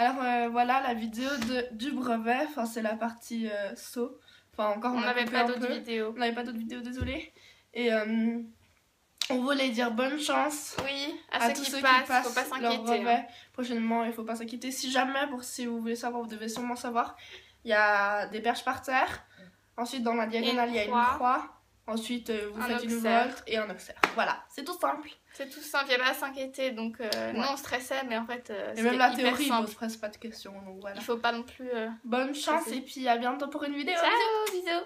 Alors euh, voilà la vidéo de, du brevet, enfin c'est la partie euh, saut. Enfin encore On n'avait pas d'autres vidéos. On n'avait pas d'autres vidéos, désolé. Et euh, on voulait dire bonne chance Oui, à, à, ceux tous qui ceux passent, qui passent faut pas leur s'inquiéter. brevet hein. prochainement. Il faut pas s'inquiéter. Si jamais, pour si vous voulez savoir, vous devez sûrement savoir. Il y a des perches par terre. Ensuite, dans la diagonale, il y a une croix. Ensuite, euh, vous Un faites une volte et un auxerre. Voilà, c'est tout simple. C'est tout simple, il n'y a pas à s'inquiéter. Donc, euh, nous, on stressait, mais en fait, euh, Et même la théorie, simple. ne se presse pas de questions. Donc voilà. Il faut pas non plus. euh, Bonne chance et puis à bientôt pour une vidéo. Ciao, bisous